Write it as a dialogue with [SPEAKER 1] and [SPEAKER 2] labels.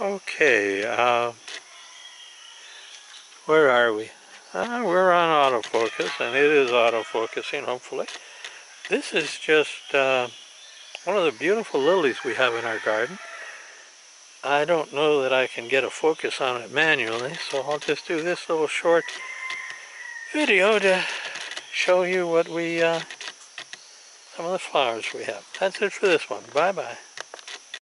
[SPEAKER 1] Okay, uh, where are we? Uh, we're on autofocus, and it is autofocusing, hopefully. This is just uh, one of the beautiful lilies we have in our garden. I don't know that I can get a focus on it manually, so I'll just do this little short video to show you what we, uh, some of the flowers we have. That's it for this one. Bye-bye.